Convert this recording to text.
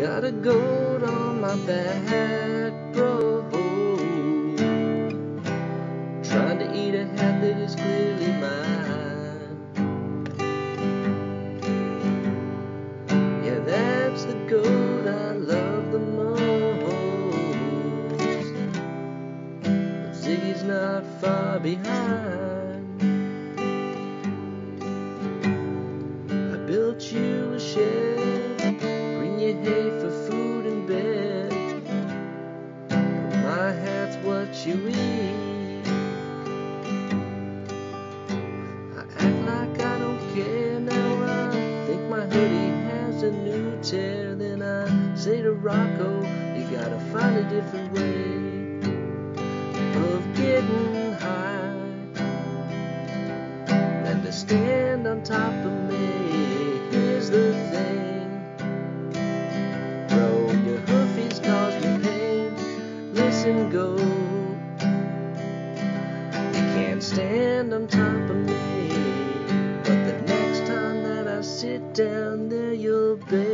Got a goat on my back, bro. Trying to eat a hat that is clearly mine. Yeah, that's the goat I love the most. But Ziggy's not far behind. You eat. I act like I don't care now. I think my hoodie has a new tear. Then I say to Rocco, you gotta find a different way of getting high than to stand on top of me. Here's the thing, on top of me. But the next time that I sit down there, you'll be.